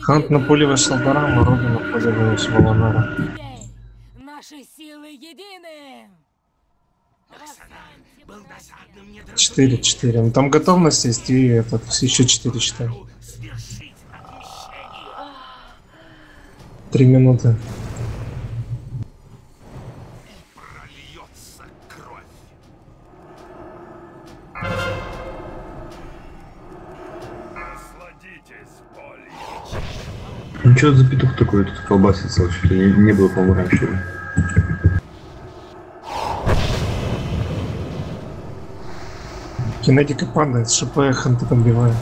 Хант на поле вышел Барам, а Робин на поле вышел Валанара. Наши силы едины. Досадным 4-4. Ну там готовность есть и этот, еще 4 считай. недоразумением свершить отмщение. Три минуты. Ну что за петух такой тут колбасится? Что-то не, не было, по-моему, раньше. Кинетика падает, ШП Ханты подбивает.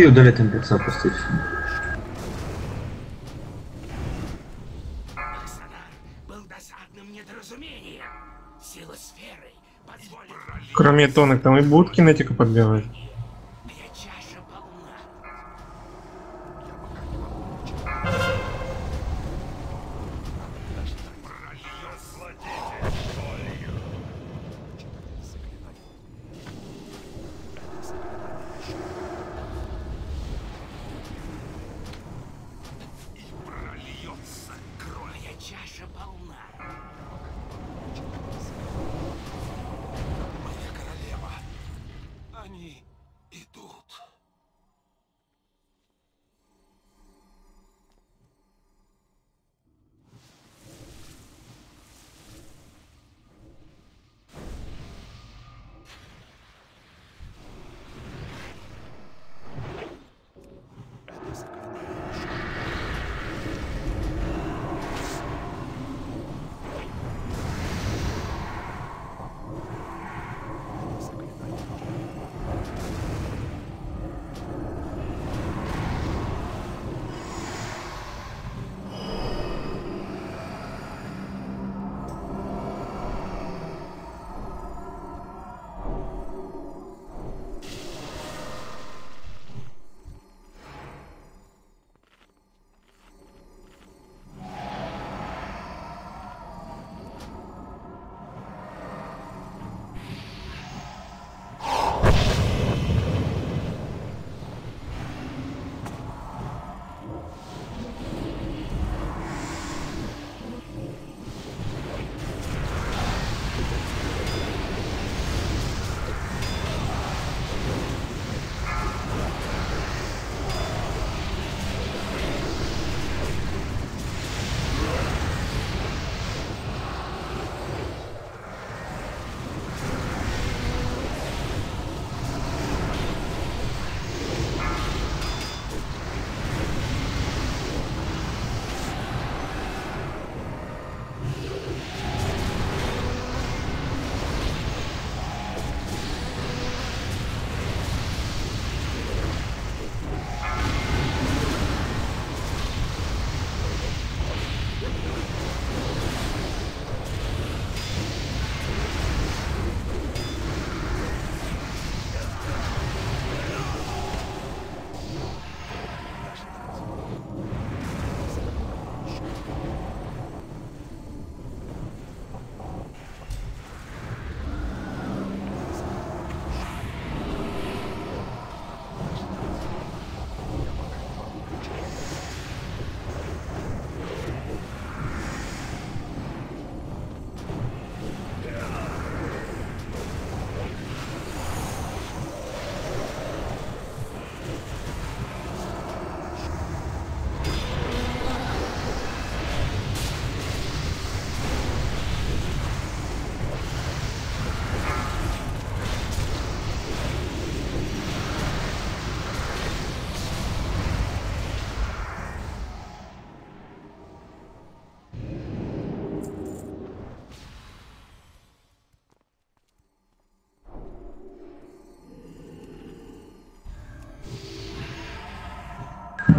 Да забей, удаляй там перца пустить. Аксанар был досадным недоразумением. Сила сферы позволит... Кроме тонок, там и будут кинетика подбивать. Моя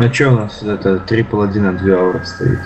А чё у нас это трипл 1 на 2 ауры стоит?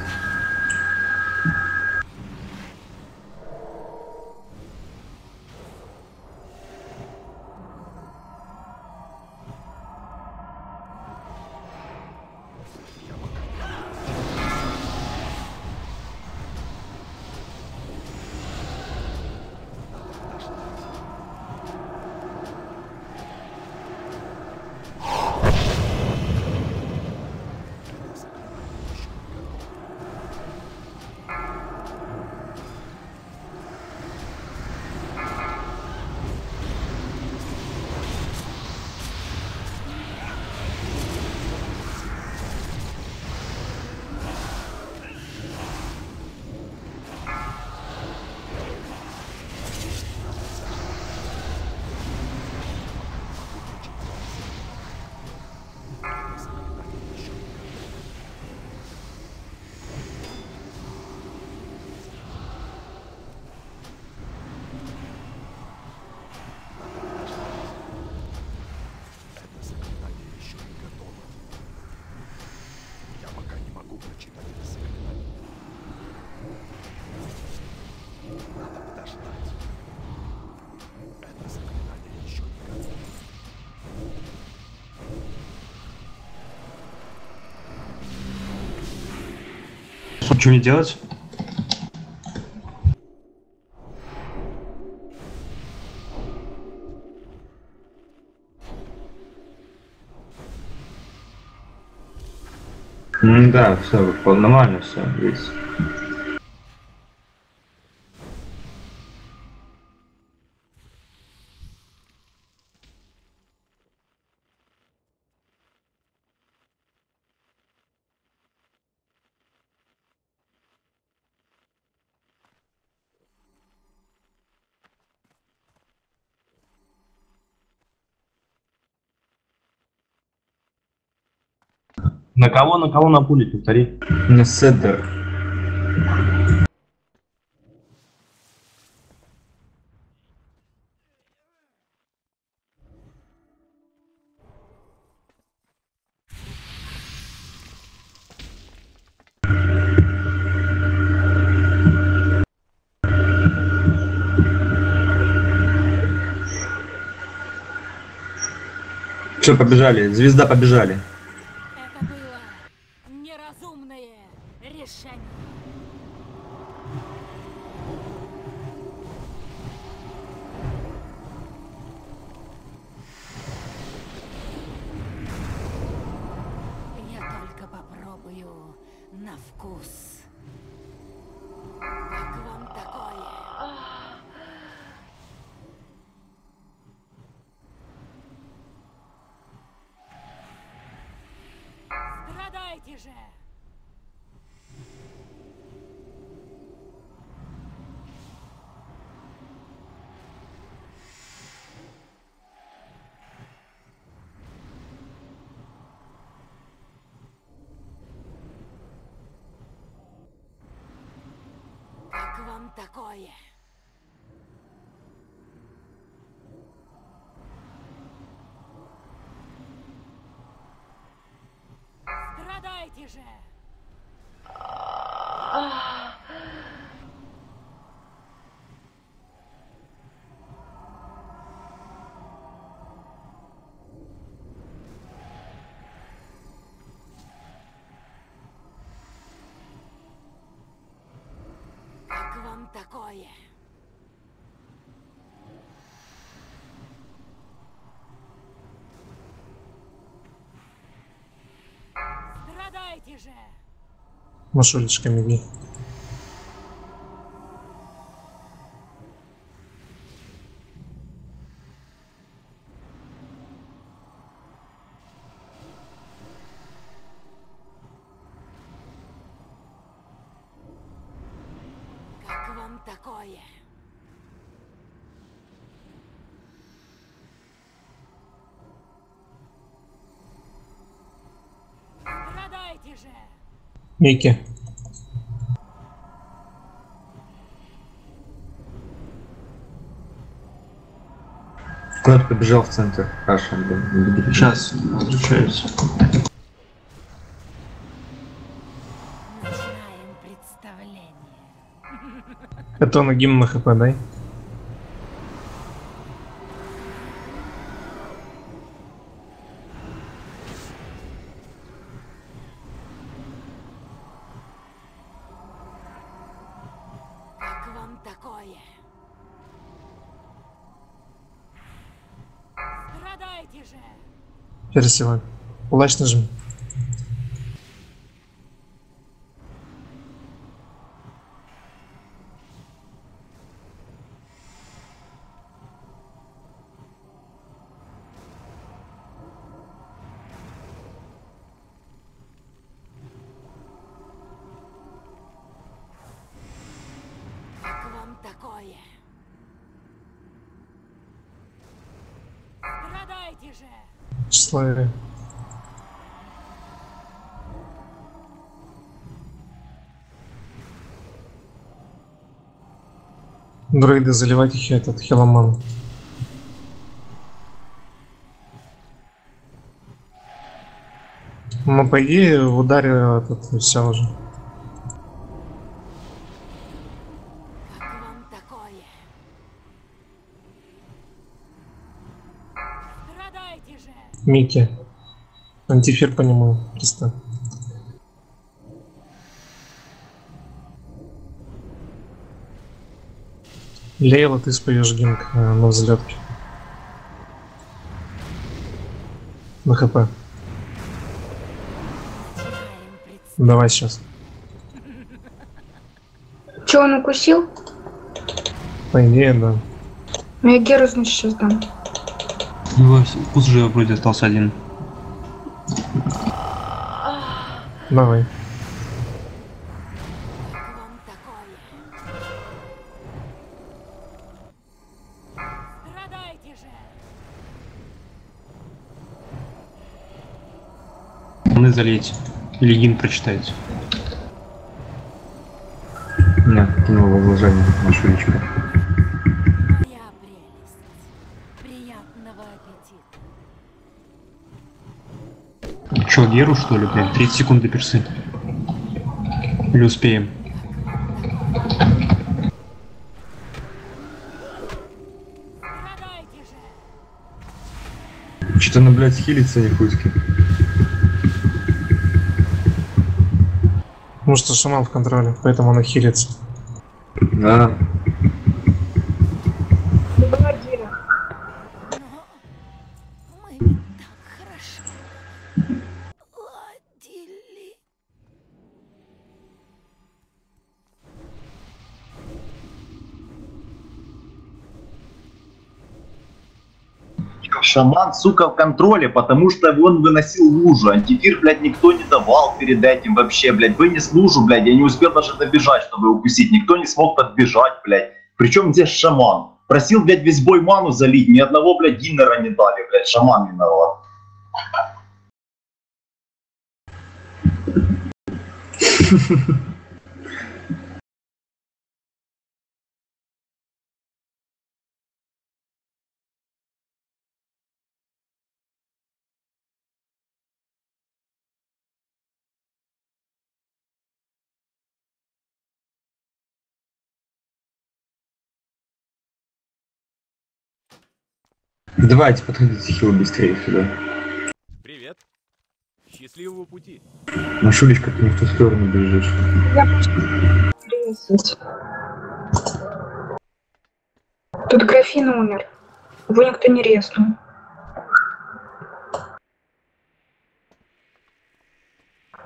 Что мне делать? Да, все, нормально все есть. На кого, на кого напулить, повтори. На седер. Все, побежали. Звезда побежали. Страдайте же! Машулечка миги. Микки. Вклад побежал в центр. Хорошо, Сейчас, отключаюсь. Это на гимн на хп дай. Пересевай. Кулач нажми. Дроиды заливать их этот хеломан. Ну, по идее, в ударе этот все уже. Микки. Антифир по нему пристав. Лейла, ты споешь гимн э, на взлетке. На хп. Давай сейчас. Че, он укусил? По идее, да. Ну, я Геру, значит, сейчас дам. У него вкус уже вроде остался один. Давай. Или гимн прочитать. Нет, кинул возложение на шулечку. Моя прелесть. Приятного аппетита. Чё, Геру что ли, блин? 30 секунд до персы. Или успеем? Что-то, ну, блядь, хилится нихуйски. Потому что шаман в контроле, поэтому она хилится. Да. Шаман, сука, в контроле, потому что он выносил лужу. Антифир, блядь, никто не давал перед этим вообще, блядь. Вынес лужу, блядь, я не успел даже добежать, чтобы укусить. Никто не смог подбежать, блядь. Причем здесь шаман? Просил, блядь, весь бой ману залить, ни одного, блядь, диннера не дали, блядь, шаман виноват. Давайте, подходите хил быстрее сюда. Привет. Счастливого пути. На шулечка ты не в ту сторону бежишь. Я 30. Тут графин умер. Его никто не резнул.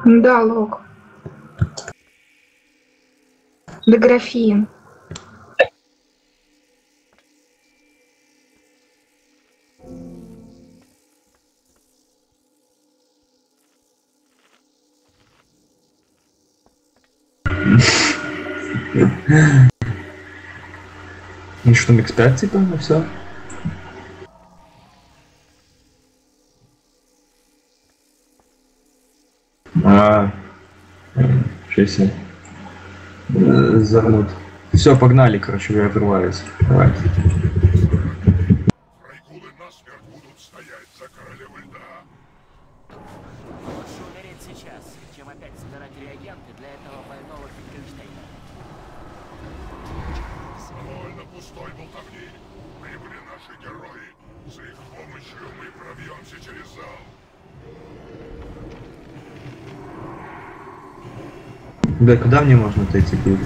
Да, лог. Да графин. Ну что, там X5 типа, ну все. А, шесть. Загнут. Все, погнали, короче, я отрываюсь. Давайте. Райкулы насмерть будут стоять за королевой льда. Лучше умереть сейчас, чем опять собирать реагенты для этого больного Финкельштейна. Довольно пустой болтовни. Прибыли наши герои. С их помощью мы пробьемся через зал. Да, куда мне можно отойти будет?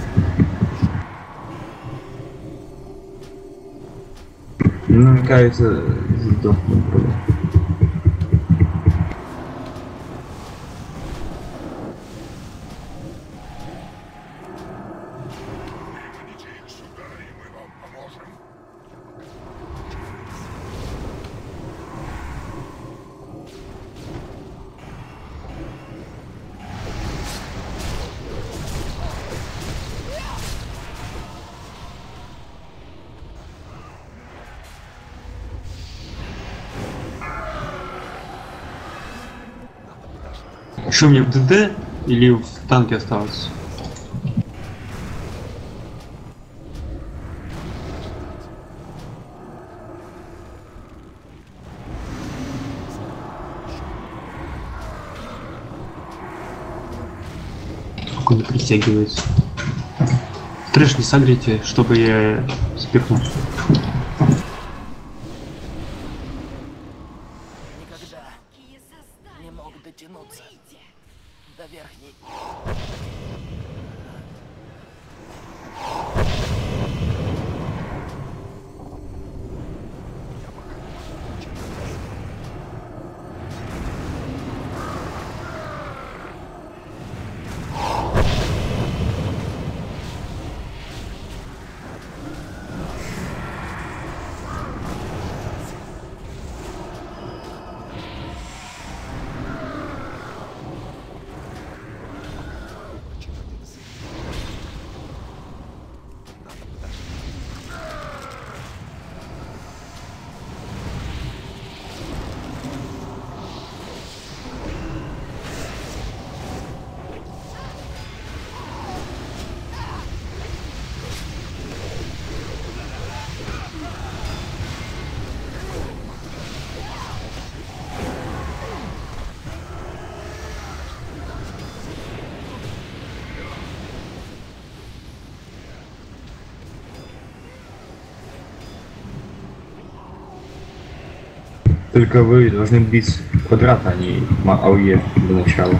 Ну, кажется, сдохну было. Что мне в ДД или в танке осталось? Как он притягивается. Трэш не согрейте, чтобы я спихнул. Только вы должны бить квадрат, а не АОЕ до начала.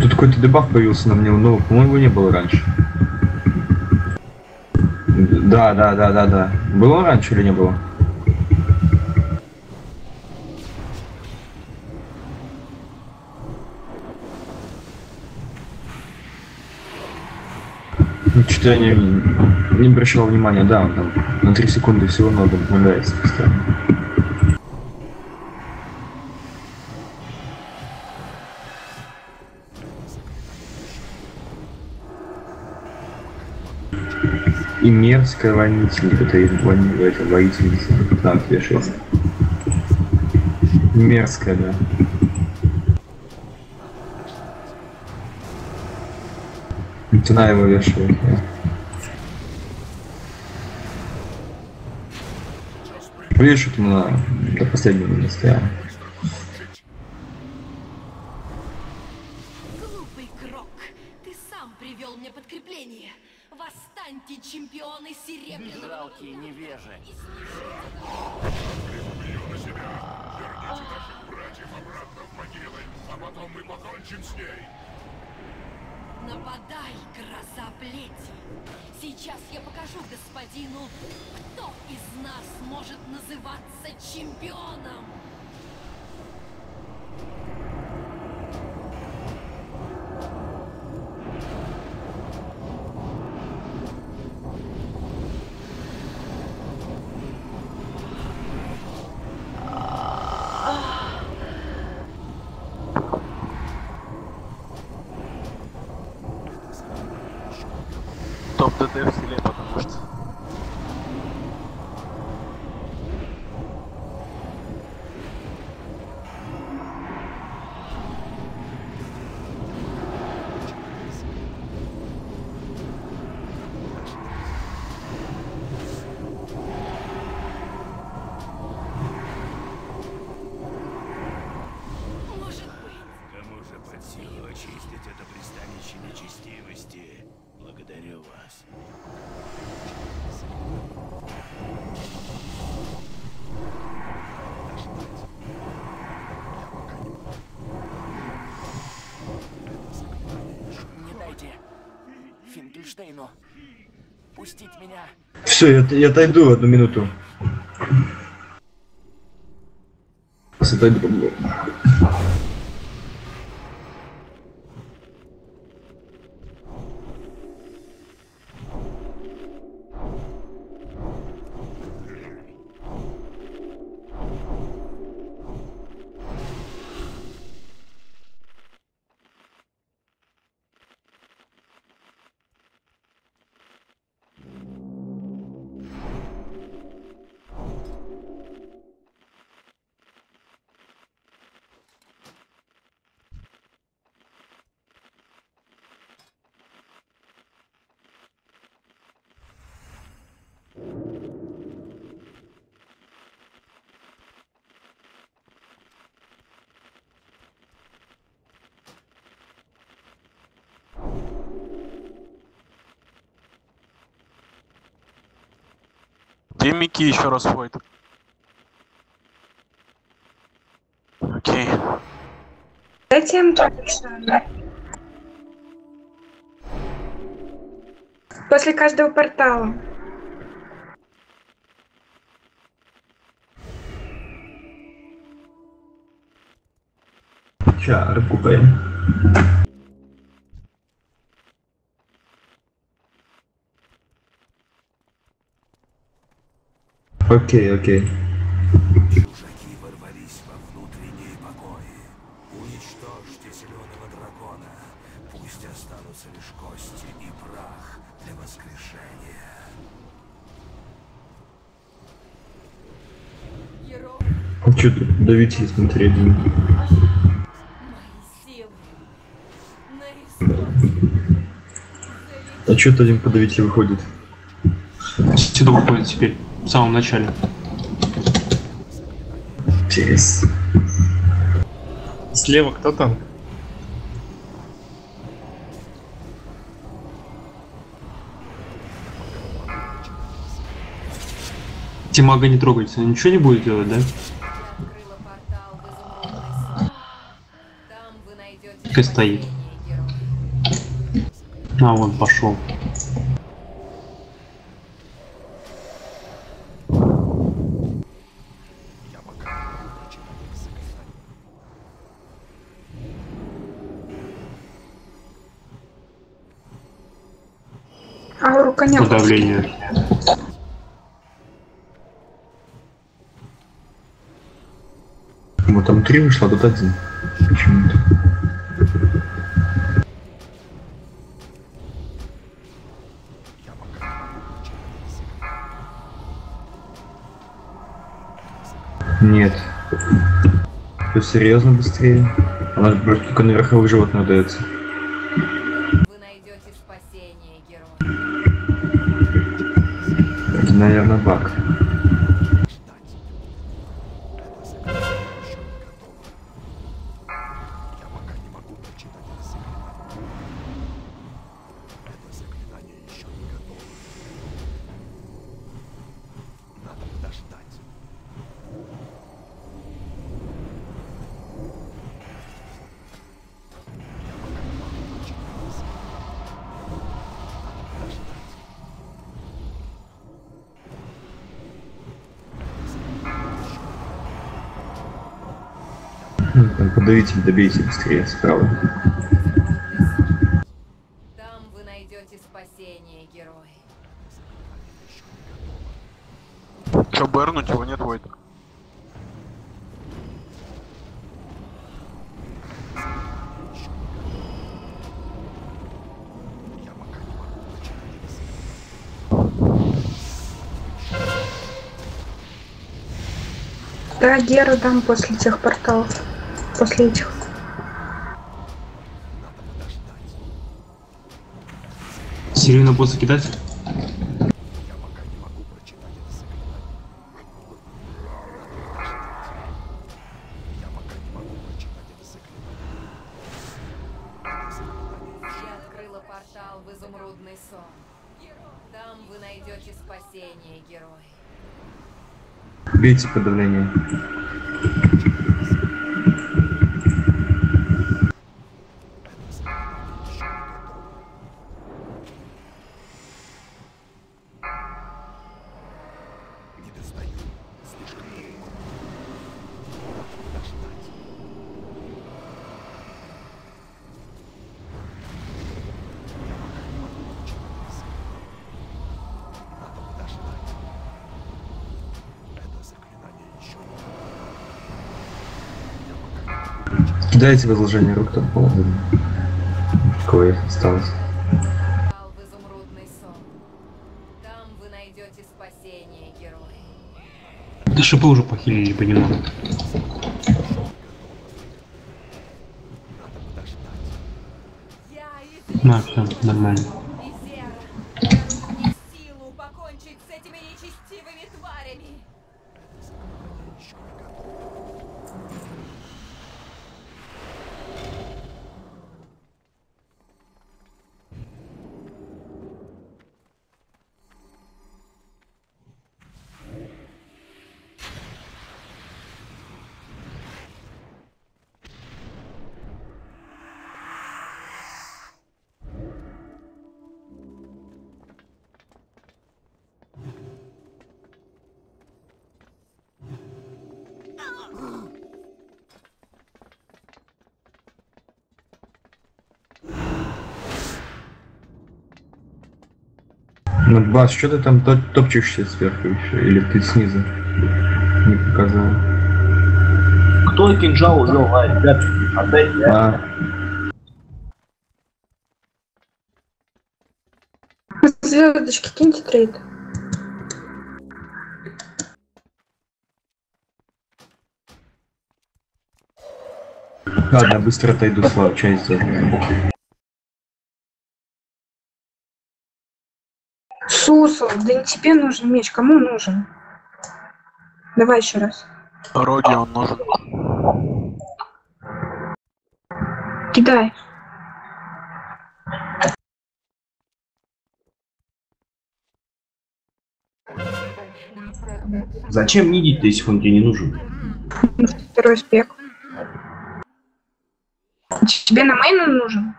Тут какой-то дебаф появился на мне, но, по-моему, не было раньше. Да, да, да, да, да. Было раньше или не было? Что-то я не, не обращал внимания, да, он там на 3 секунды всего надо обновляется постоянно. И мерзкая воительница, это, это воительница, там вешается. Мерзкая, да. Цена его вешает. да. Вешают на, до последнего не стоял. Финкельштейну пустить меня. Все, я, я отойду одну минуту. Сейчас отойду. Микки еще раз ходит? Окей. Дайте им Александр. После каждого портала. Ща, рыбку поем. Окей, окей. Чужаки ворвались во внутренние покои. Уничтожьте зеленого дракона. Пусть останутся лишь кости и прах для воскрешения. Че тут давить силы. На А что то один подавить и выходит? Сюда выходит теперь, в самом начале. Интересно. Слева кто там? Тимага не трогается, ничего не будет делать, да? Я открыла портал в изумрудный сад. Там вы найдете Так и стоит. А, вон пошел. Подавление. Вот там три вышло, а тут один. Почему-то. Нет. Все серьезно быстрее. У нас просто только на верховых животных дается. Это, наверное, добейте быстрее справа. Там вы найдете спасение, герои. Че, бернуть его нет, Войт? Да, Гера дам после тех порталов. После этих. Надо подождать. Серийно босса кидать? Кидайте возложение рук там половину. Кое осталось. Да шипы уже похилили бы немного. Надо подождать. Я из На, все, нормально. Бас, что ты там то- топчешься сверху еще? Или ты снизу? Не показал. Кто кинжал взял? А, ребят, отдайте. А, Звездочки, киньте трейд. ладно, быстро отойду, Слава, часть заберу. Да не тебе нужен меч, кому нужен? Давай еще раз. Роги он нужен. Кидай. Зачем нидить, если он тебе не нужен? Второй спек. Тебе на мейн нужен?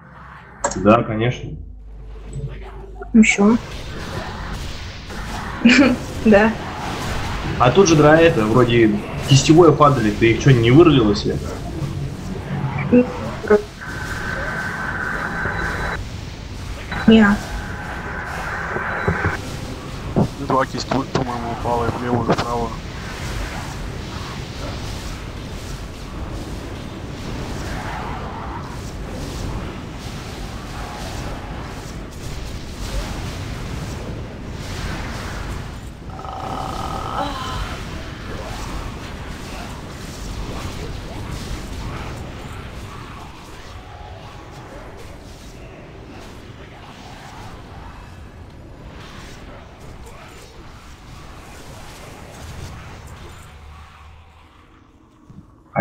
Да, конечно. Еще. Да. А тут же дра это, вроде кистевое падали, ты их что, не вырвала себе? Не. Два кисти, по-моему, упало и влево, и вправо.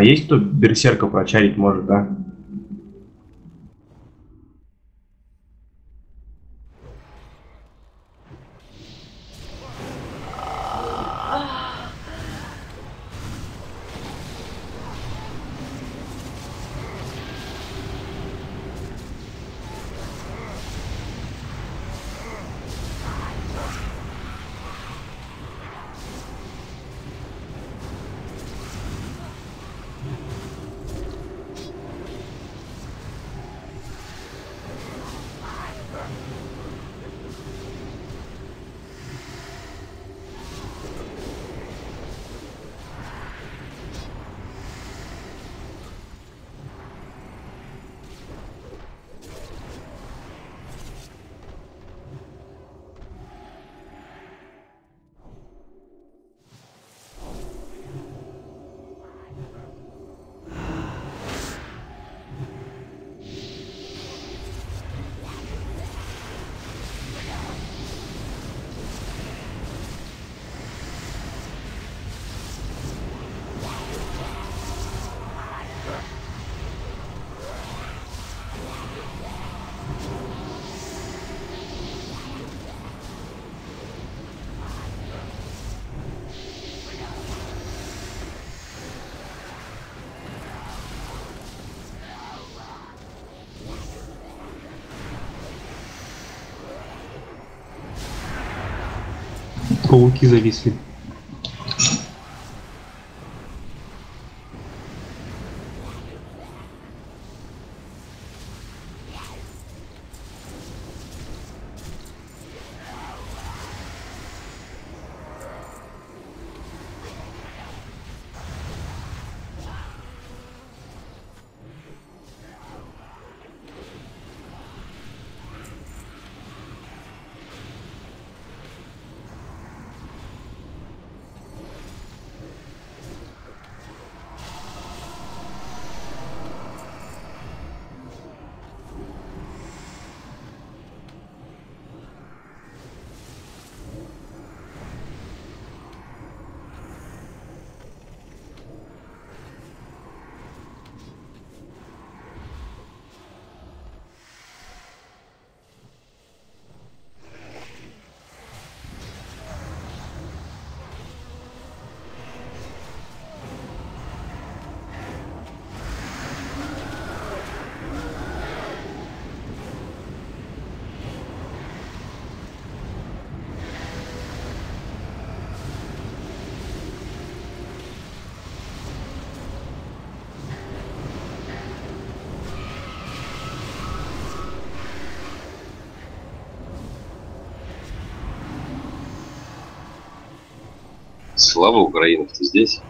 А есть кто берсерка прочарить может, да? Пауки зависли. Слава Украине, ты здесь?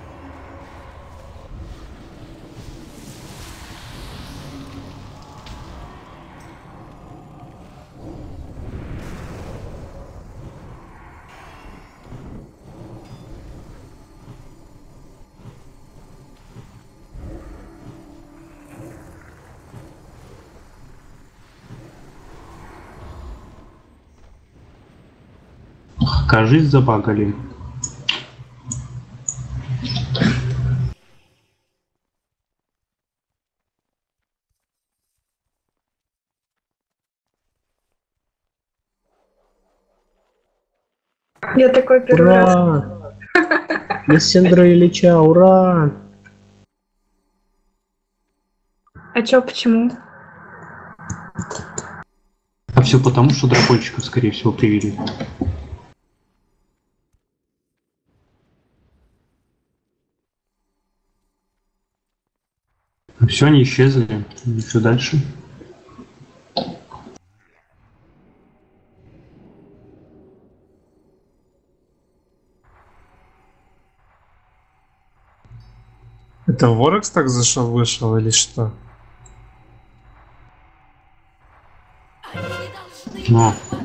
Кажись, забагали. Я такой первый раз. Ура! Лиссандра Ильича, ура! А чё, почему? А все потому, что дракончиков, скорее всего, привели. Все, они исчезли. Что дальше? Это Ворекс так зашел, вышел или что? Остановите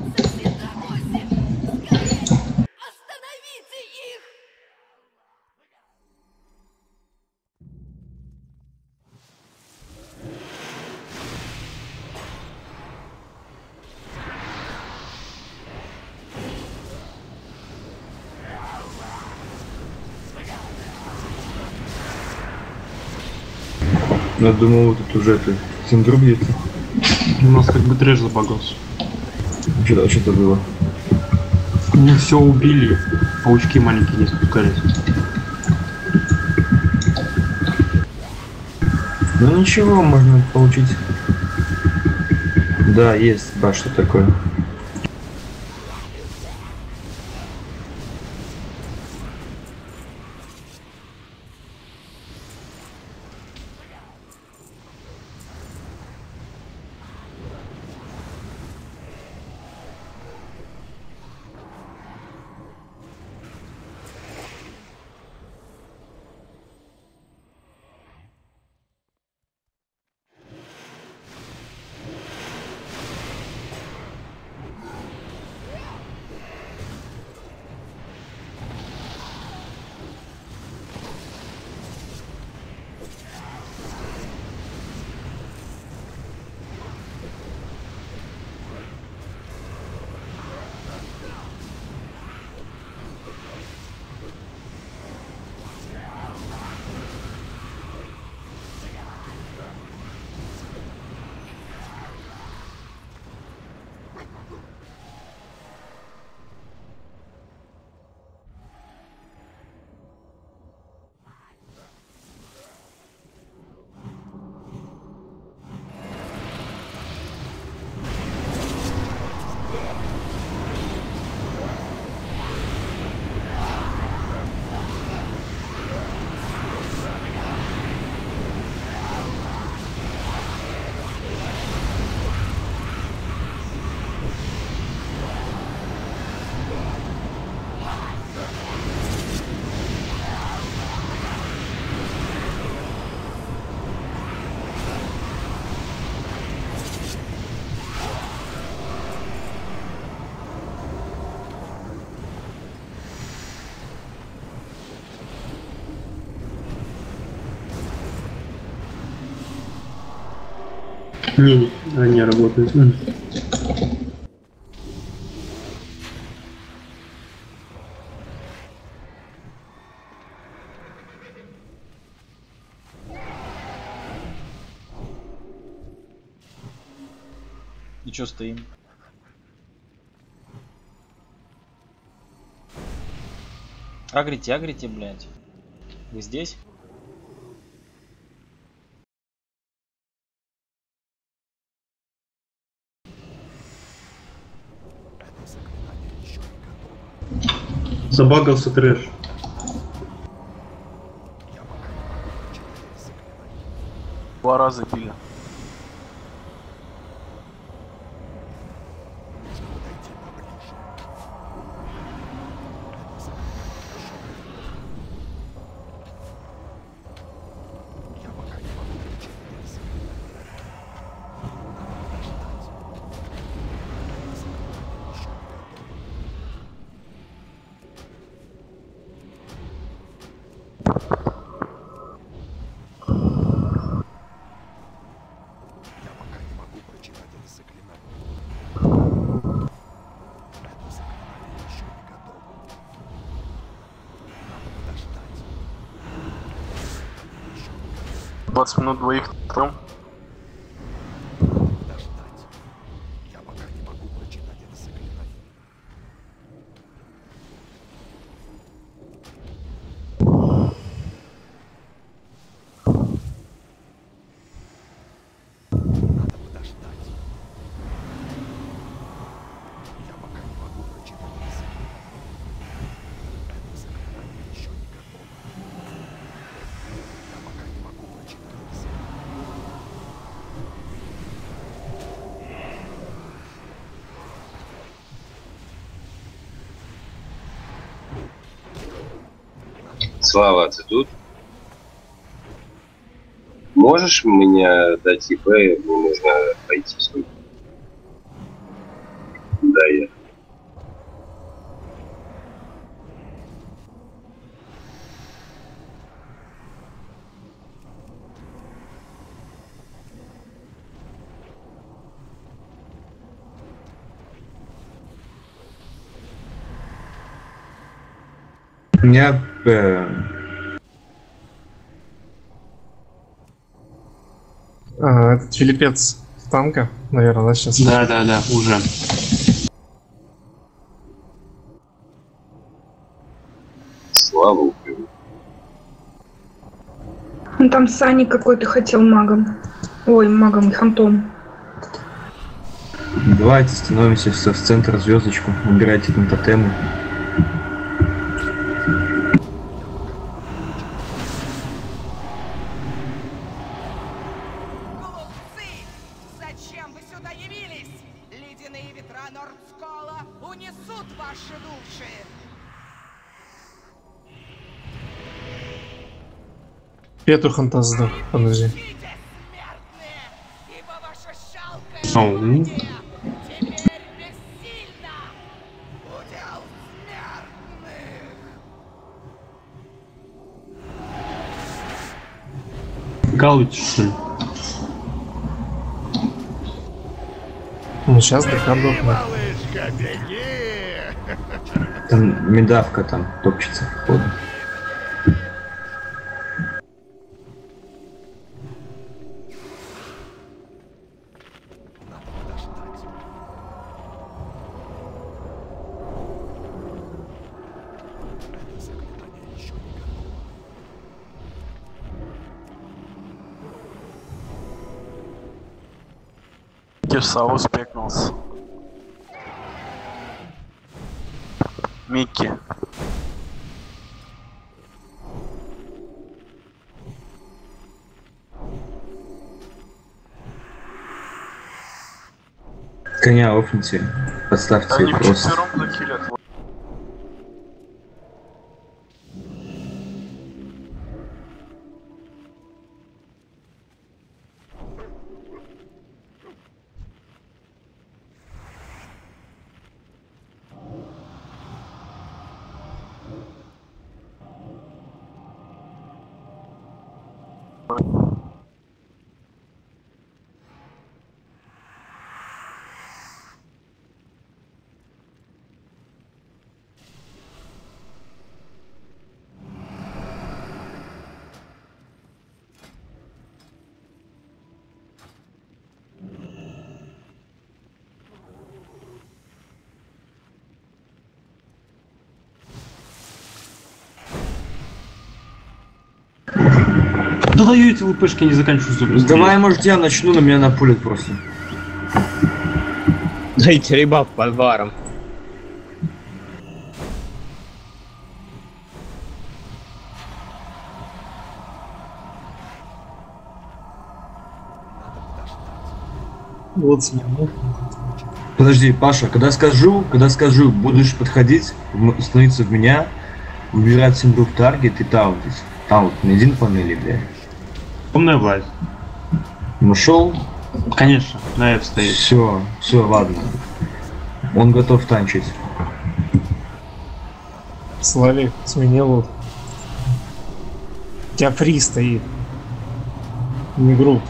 Я думал, вот тут уже это Синдру где-то. У нас как бы трэш забагался. Что-то что было. Ну все убили. Паучки маленькие не спускались. Ну ничего, можно получить. Да, есть, что такое. Не, они работают. И чё стоим? Агрите, агрите, блядь. Вы здесь? Забагался трэш. Два раза били. don't leak ты тут? Можешь мне дать ИП? Мне нужно пойти сколько? Да, я. У меня э, А, этот филиппец с танка, наверное, да, сейчас? Да, да, да, уже. Слава Украине. Он там Сани какой-то хотел магом. Ой, магом и хантом. давайте становимся в, в центр звездочку, убирайте там тотемы. Пету ханта сдох, подожди. Ибо ваша шалкая Ау. теперь бессильна! Удел смертных! Галыч, что ли? Ну, сейчас ДК дохнет. Там медавка там топчется, походу. Кирсаус спекнулся. Микки. Коня офните, подставьте Они просто. Да даю эти лпшки, они заканчиваются. Давай, может, я начну, но меня напулят просто. Дайте рыбак под баром. Вот смешно. Подожди, Паша, когда скажу, когда скажу, будешь подходить, становиться в меня, выбирать символ таргет и таутить. Таут, не один панели, бля. Умная власть. Нашел? Конечно, на F стоит. Все, все, ладно. Он готов танчить. Славик сменил лут. У тебя фри стоит. Не групп.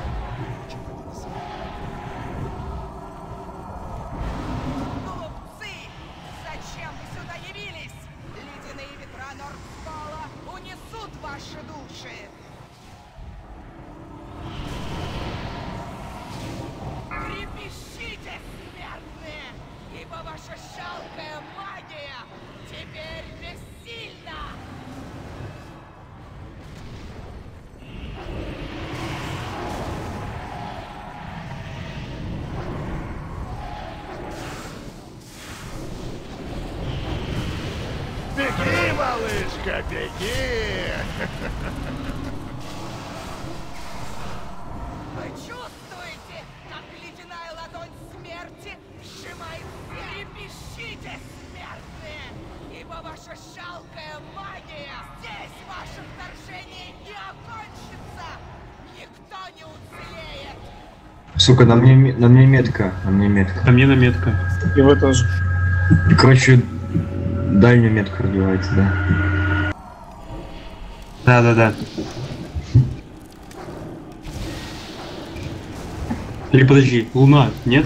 Беги! Вы чувствуете, как ледяная ладонь смерти сжимает Трепещите, смертные! Ибо ваша жалкая магия здесь ваше вторжение не окончится! Никто не уцелеет! Сука, на мне, на мне метка, на мне метка. А мне на метка. И вы тоже. Короче, дальняя метка разбивается, да. Да-да-да. Или подожди, Луна, нет?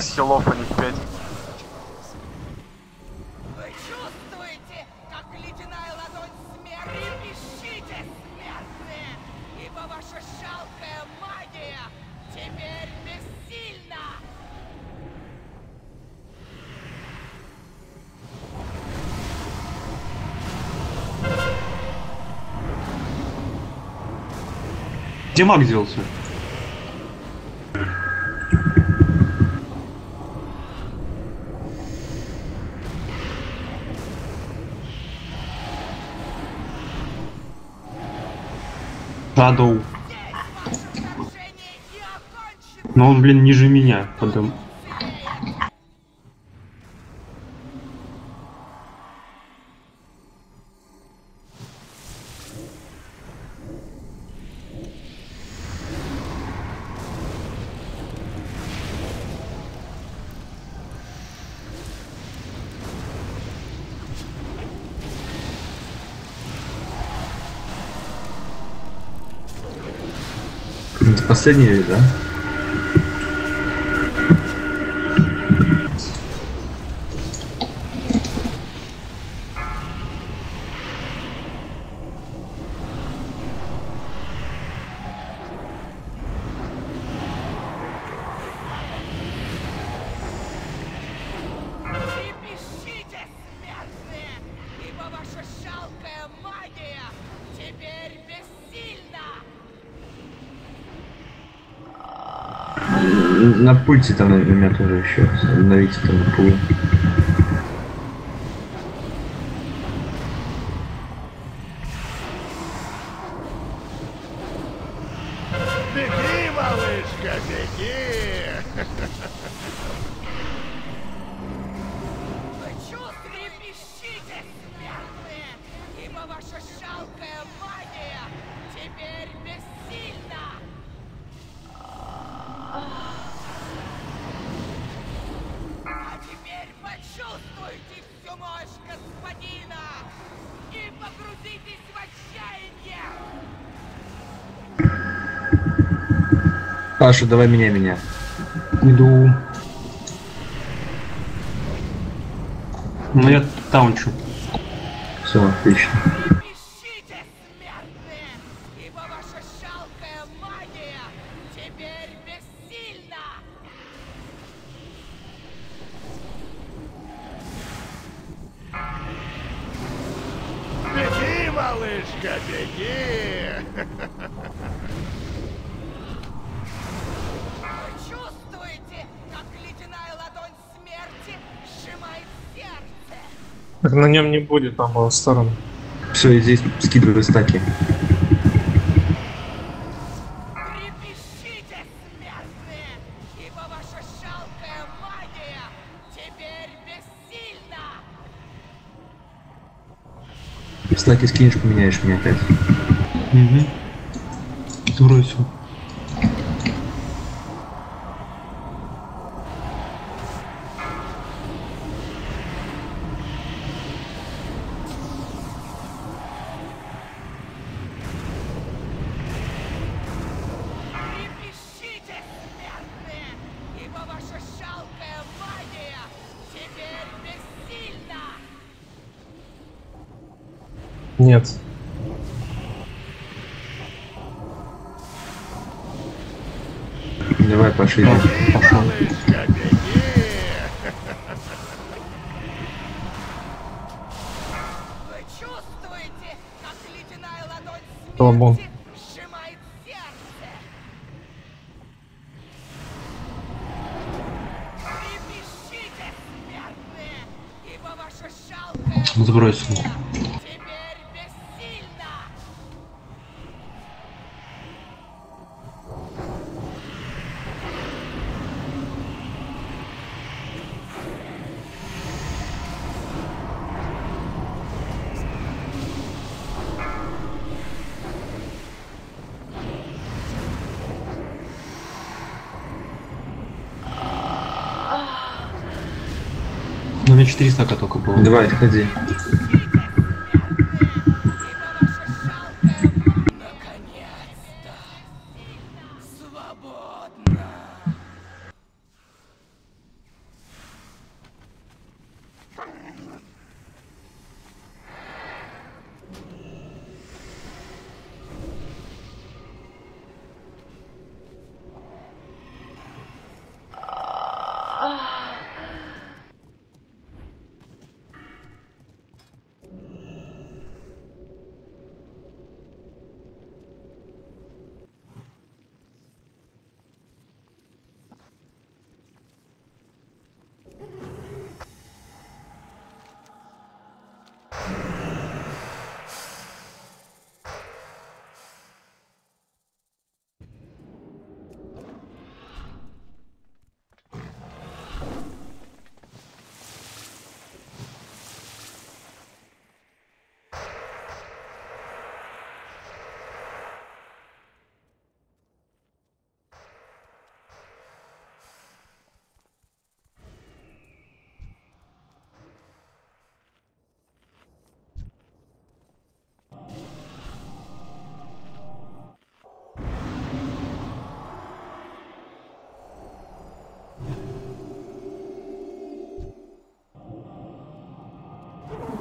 6 хилов, а не в 5. Вы чувствуете, как Шадоу. Но он, блин, ниже меня. Потом. Это последний, да? Трепещите, смертные! Ибо ваша жалкая магия теперь бессильна! На пульте там меня тоже еще. Обновите там на пуле. Паша, давай меня меня. Иду. Ну я таунчу. Все, отлично. На нем не будет на обоих сторон. Все, иди скидывай стаки. Трепещите, смертные, ибо ваша жалкая магия теперь бессильна! Стаки скинешь, поменяешь меня опять. Угу. Сбросил. Давай, Паша, иди. 400 только было. Давай, ходи.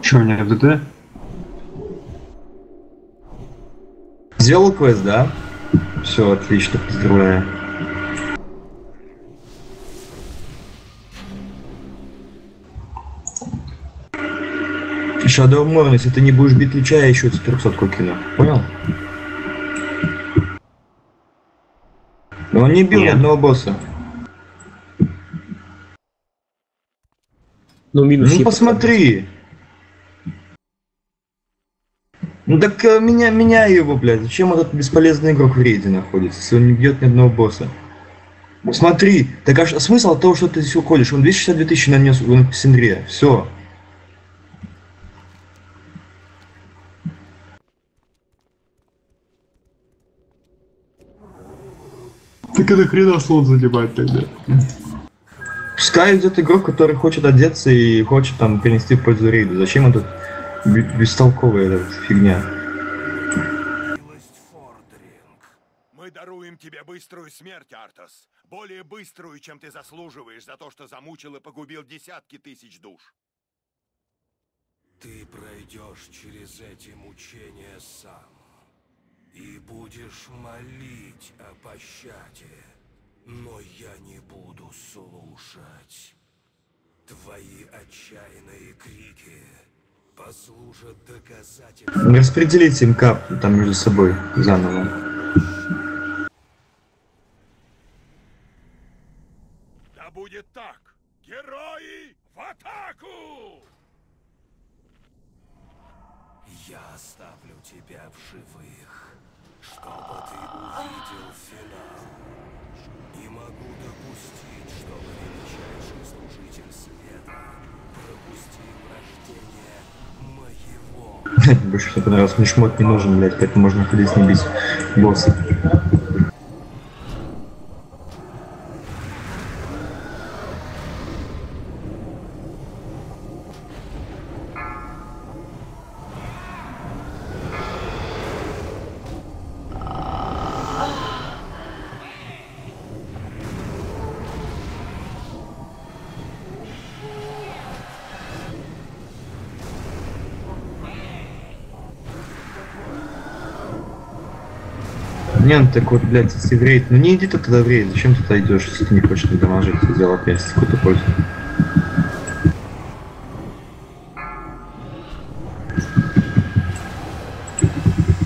Че, у меня ДД? Сделал квест, да? Все, отлично, поздравляю. Shadow Morn, если ты не будешь бить Лича, я еще 400 кину. Понял? Но он не бил ни Нет. одного босса. Ну, минус Ну посмотри. Ну так э, меня, меняй его, блядь. Зачем этот бесполезный игрок в рейде находится, если он не бьет ни одного босса? Ну смотри, так а смысл того, что ты здесь уходишь? Он 262 тысячи нанес в Синдре. Все. Так это хрена слот занимать тогда. Пускай идет игрок, который хочет одеться и хочет там принести пользу рейду. Зачем это б- бестолковая эта фигня? Мы даруем тебе быструю смерть, Артас. Более быструю, чем ты заслуживаешь за то, что замучил и погубил десятки тысяч душ. Ты пройдешь через эти мучения сам и будешь молить о пощаде, но я не буду слушать. Твои отчаянные крики. Распределите им кап там между собой заново. Да будет так! Герои в атаку! Я оставлю тебя в живых, чтобы ты увидел финал. И могу допустить, чтобы величайший служитель света пропустил рождение Больше всего понравилось. Мне шмот не нужен, блядь, поэтому можно ходить ним бить босса. Не, ну так вот, блядь, если в рейд, ну не иди ты тогда в зачем ты туда идешь, если ты не хочешь надамажить, ты сделал опять какую-то пользу.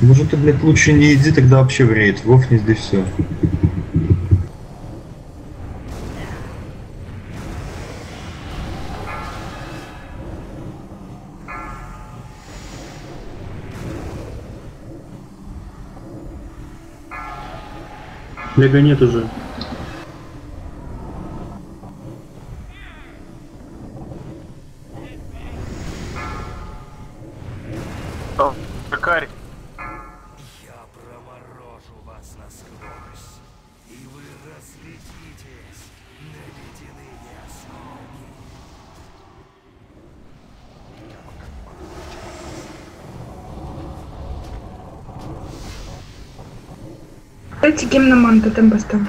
Может ты, блядь, лучше не иди тогда вообще в рейд, вовне здесь все. Лего нет уже. Тембастон.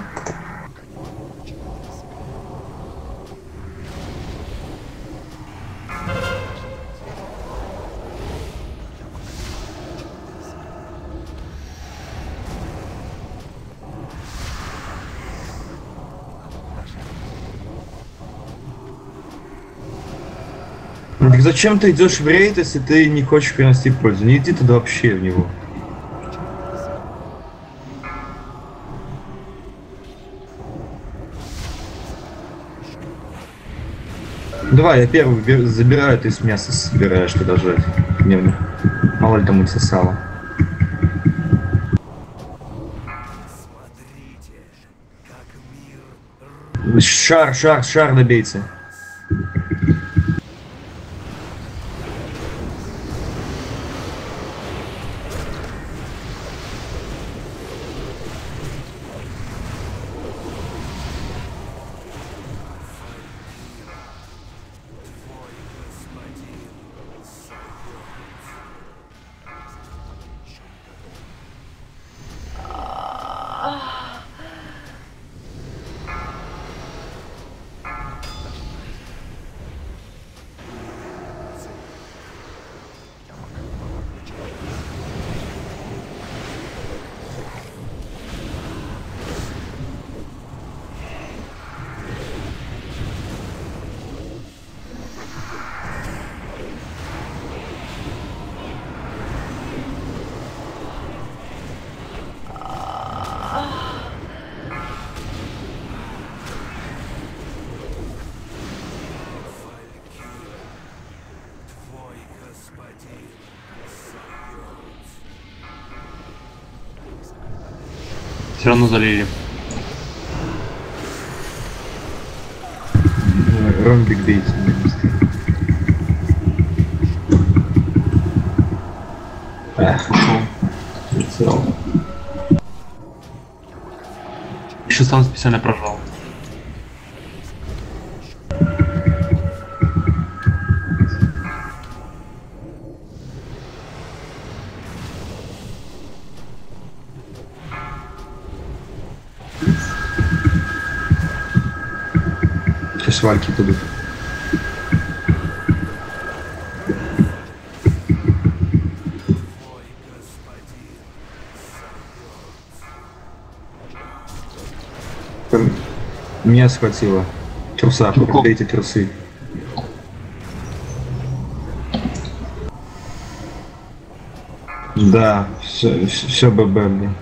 Ну так зачем ты идешь в рейд, если ты не хочешь приносить пользу? Не иди туда вообще в него. Давай, я первый забираю, ты с мяса собираешь туда жать. Мне мало ли там сосало. Шар, шар, шар добейте. все равно залили. Рон бигдейс. Ушел. Еще сам специально прожал. Сейчас вальки будут. М- Меня схватило. Труса, эти трусы. Да, все, все ББ мне.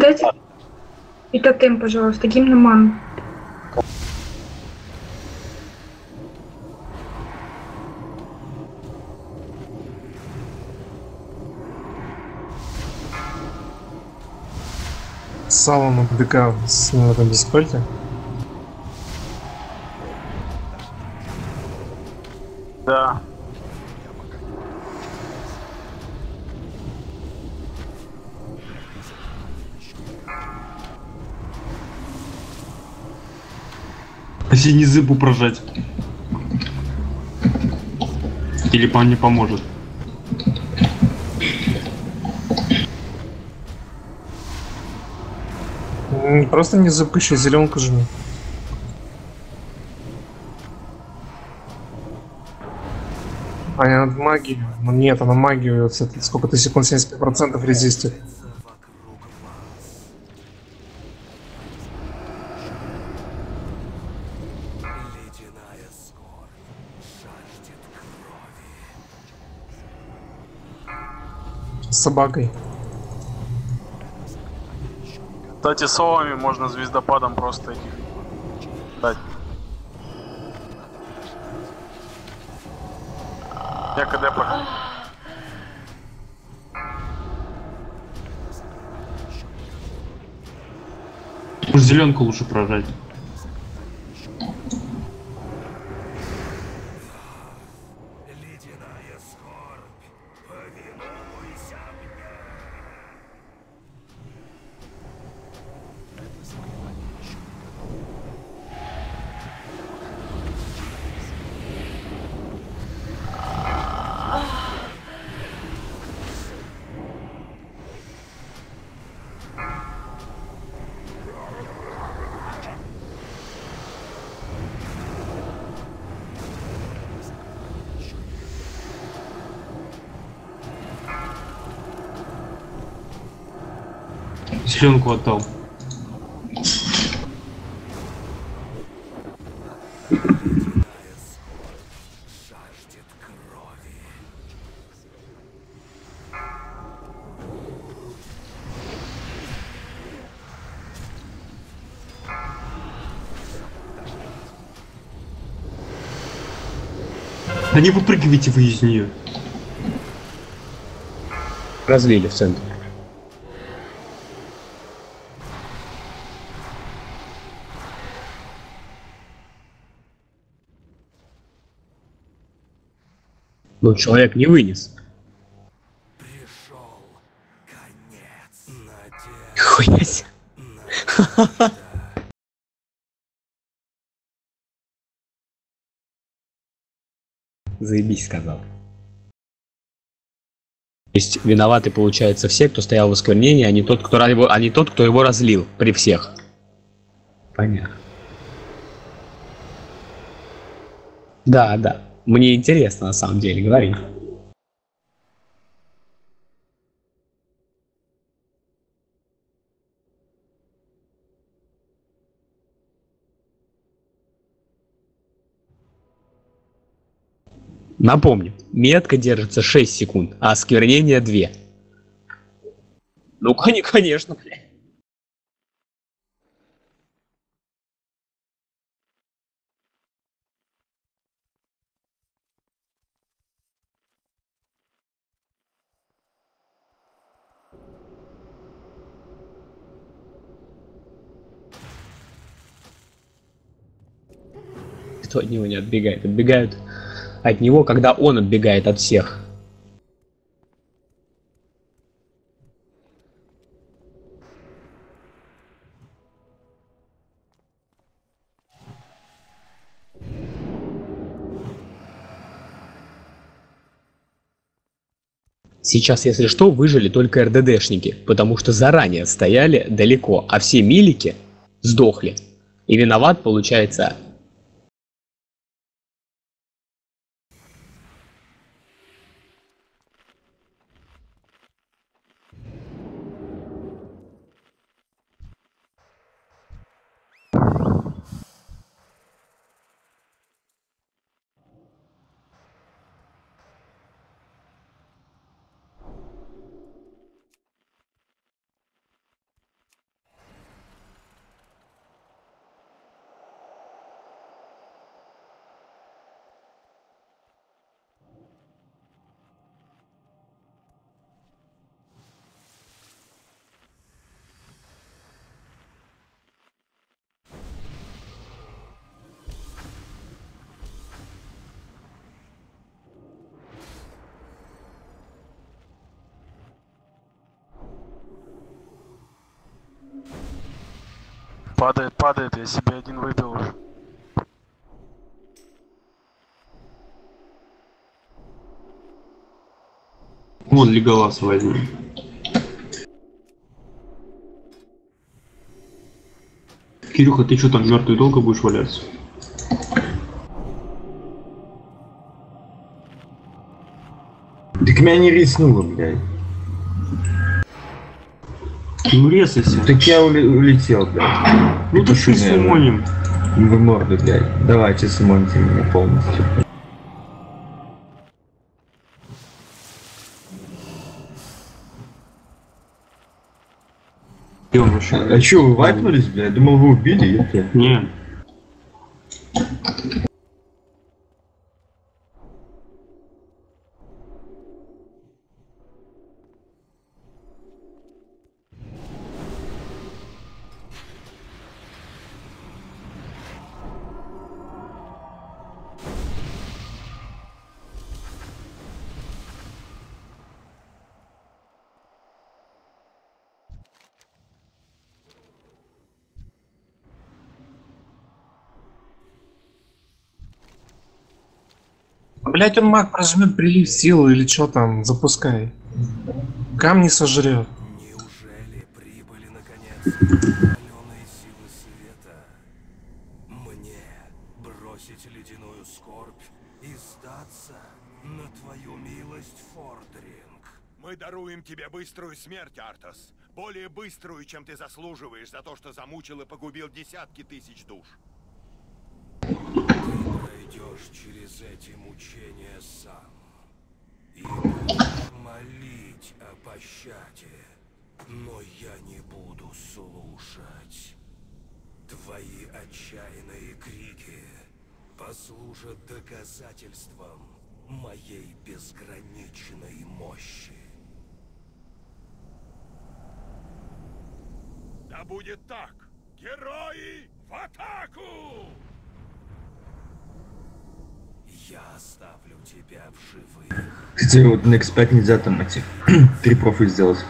Дайте и тотем, пожалуйста, гимн ман. Сало на ДК с на этом дискольте. Если не зыбу прожать. Или пан не поможет. Просто не запыщи, зеленку жми. А не надо магию. Ну нет, она магию, вот это сколько ты секунд 75% резистит. Собакой. Кстати, совами можно звездопадом просто этих дать. Я КД пока. Зеленку лучше прожать. Зеленку отдал. Да не выпрыгивайте вы из нее. Разлили в центр. Ну, человек не вынес. Пришел конец. Надежда. Хуя себе. Заебись, сказал. То есть виноваты, получается, все, кто стоял в осквернении, а не тот, кто, его, а не тот, кто его разлил при всех. Понятно. Да, да. Мне интересно, на самом деле, говори. Напомню, метка держится 6 секунд, а осквернение 2. Ну, конечно, блядь. Кто от него не отбегает? Отбегают от него, когда он отбегает от всех. Сейчас, если что, выжили только РДДшники, потому что заранее стояли далеко, а все милики сдохли. И виноват, получается, Падает, падает, я себе один выбил уже. Вон Леголас возьми. Кирюха, ты что там мертвый долго будешь валяться? Так меня не риснуло, блядь. Ну резайся. Так я ули- улетел, блядь. Ну ты наверное. сумоним. В морду, блядь. Давайте сумоните меня полностью. Вообще. А, а чё, вы вайпнулись, блядь? Думал, вы убили, ёпта. Блять, он маг прожмет прилив силы или что там, запускай. Камни сожрет. Неужели прибыли наконец паленые силы света? Мне бросить ледяную скорбь и сдаться на твою милость, Фордринг? Мы даруем тебе быструю смерть, Артас. Более быструю, чем ты заслуживаешь за то, что замучил и погубил десятки тысяч душ. Пройдешь через эти мучения сам и молить о пощаде, но я не буду слушать. Твои отчаянные крики послужат доказательством моей безграничной мощи. Да будет так! Герои в атаку! Я оставлю тебя в живых. Кстати, вот на X5 нельзя там эти три профы сделать.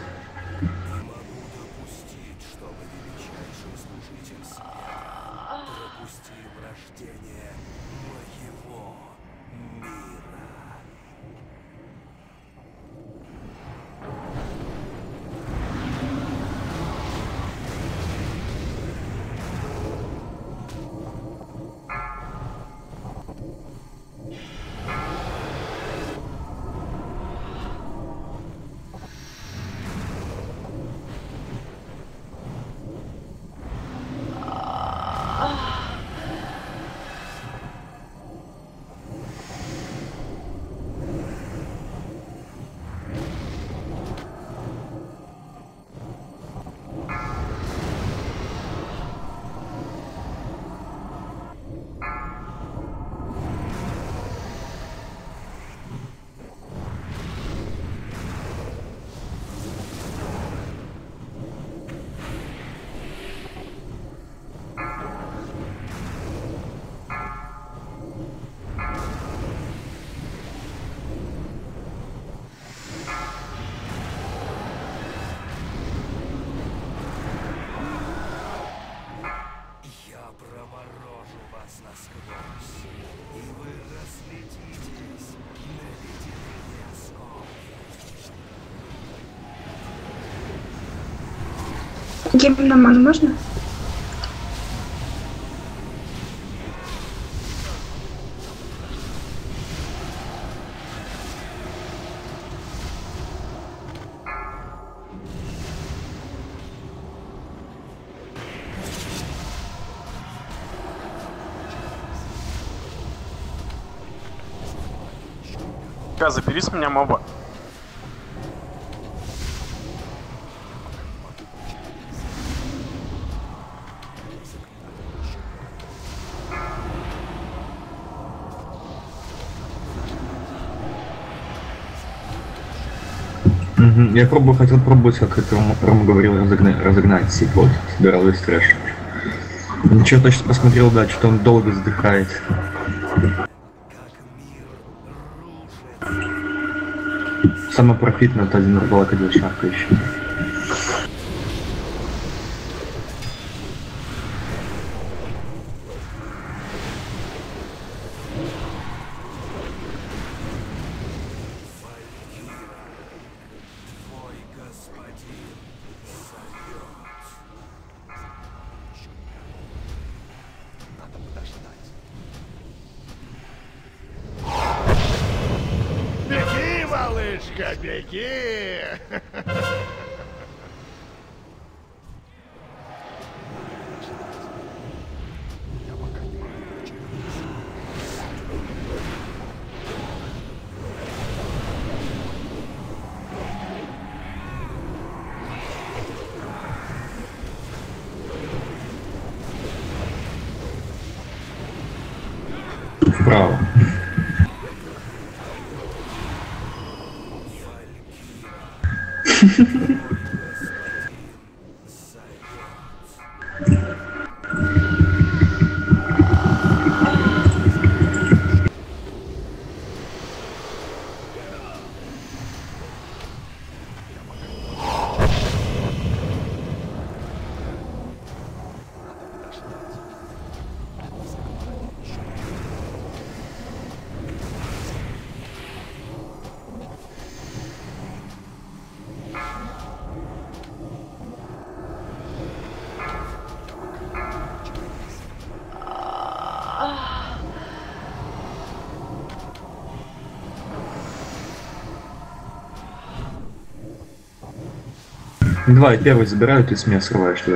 Гимноман можно? Ка, забери с меня моба. Я пробую, хотел пробовать, как это Рома, говорил, разогнать, разогнать сеть. Вот, собирал весь трэш. Ничего, точно посмотрел, да, что он долго вздыхает. Самый профитный это один рыбалка для шарка еще. Давай, первый забираю, ты с меня срываешь. И.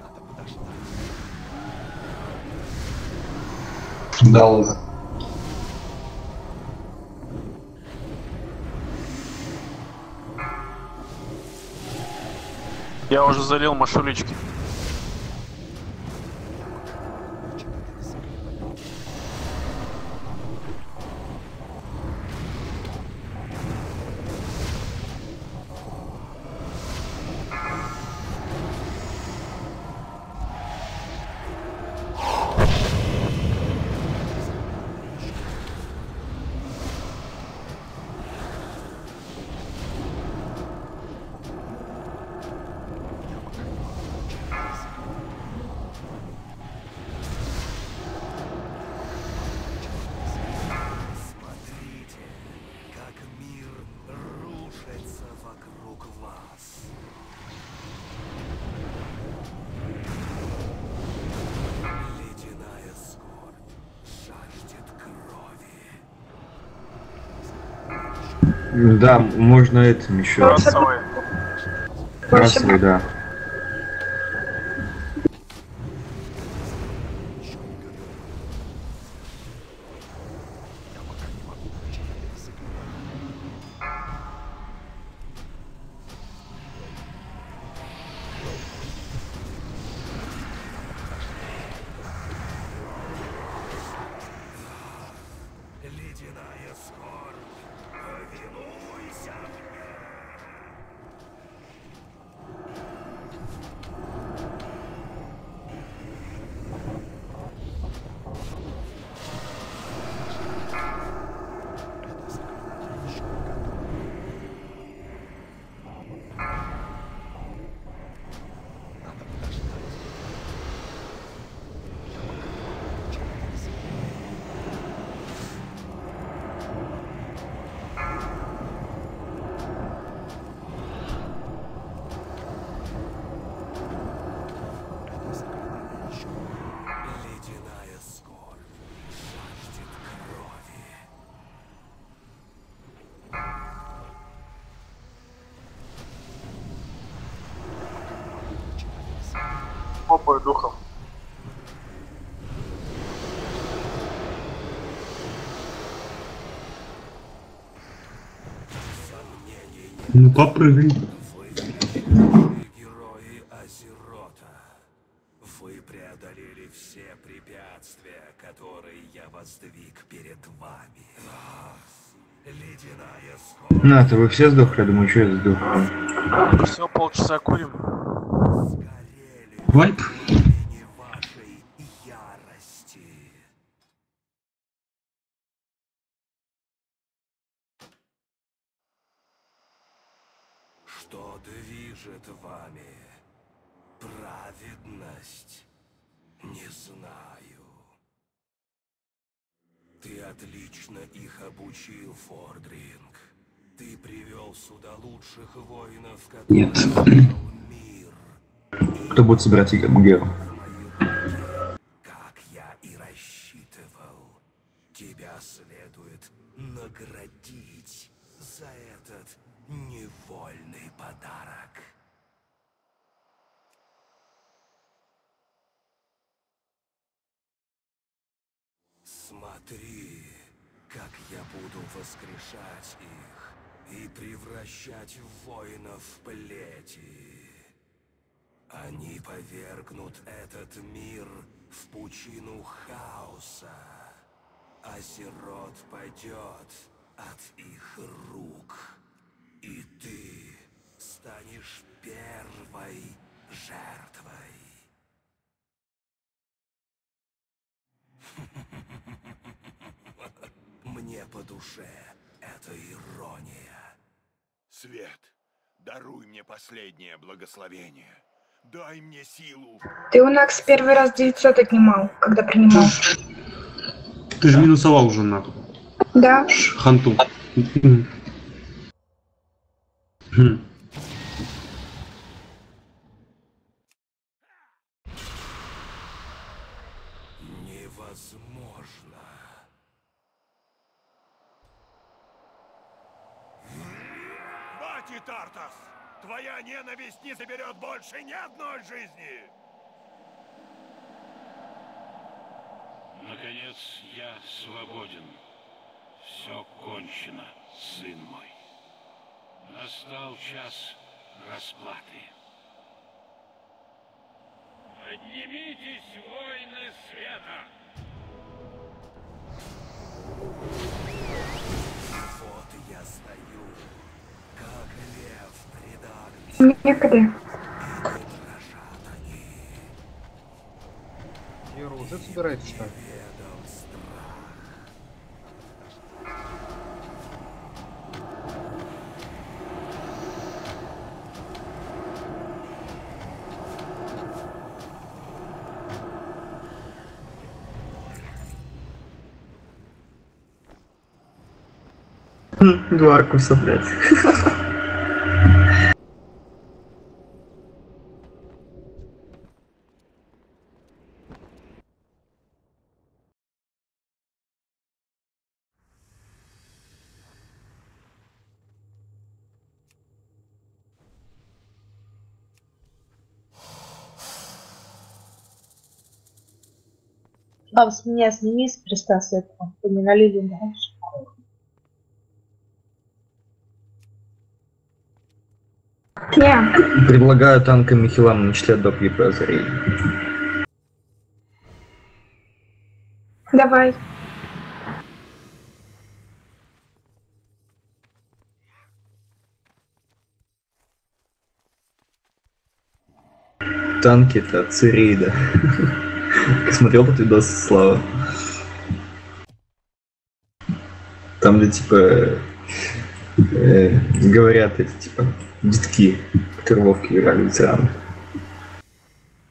Надо подождать. Да ладно. Я уже залил машулечки. Да, можно этим еще. Расовые. Расовый, да. Бой духов. Ну попрыгай. Герои Азерота. Вы преодолели все препятствия, которые я воздвиг перед вами. Ах, Ледяная скорость. На, это вы все сдохли? Я думаю, что я сдох. Все, полчаса курим. Вайп. вашей ярости. Что движет вами? Праведность? Не знаю. Ты отлично их обучил, Фордринг. Ты привел сюда лучших воинов, которые Нет. Кто будет собирать Геру? Как я и рассчитывал, тебя следует наградить за этот невольный подарок. Смотри, как я буду воскрешать их и превращать воинов в плети. Они повергнут этот мир в пучину хаоса, а сирот пойдет от их рук. И ты станешь первой жертвой. Мне по душе эта ирония. Свет, даруй мне последнее благословение. Дай мне силу. Ты у Накс первый раз 900 отнимал, когда принимал. Ты же минусовал уже нахуй. Да. Ханту. Хм. Не заберет больше ни одной жизни! Наконец я свободен. Все кончено, сын мой. Настал час расплаты. Поднимитесь, воины света! Вот я стою, как лев Некогда. Геру уже собираете, что ли? Два аркуса, блядь. Баб, с меня сними с креста с этого. Налили дальше. Не. Предлагаю танками хилам начислять до ПП озарей. Давай. Танки это Цирейда. Смотрел этот видос Слава? Там, где типа э, говорят эти типа детки, которые Вовки играли ветераны.